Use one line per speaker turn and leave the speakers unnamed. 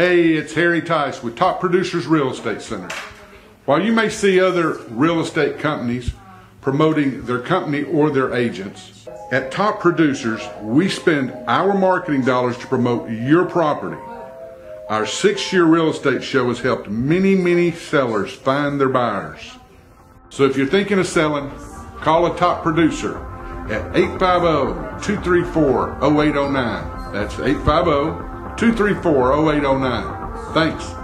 Hey, it's Harry Tice with Top Producers Real Estate Center. While you may see other real estate companies promoting their company or their agents, at Top Producers, we spend our marketing dollars to promote your property. Our six year real estate show has helped many, many sellers find their buyers. So if you're thinking of selling, call a top producer at 850 234 0809. That's 850 234 0809. Thanks.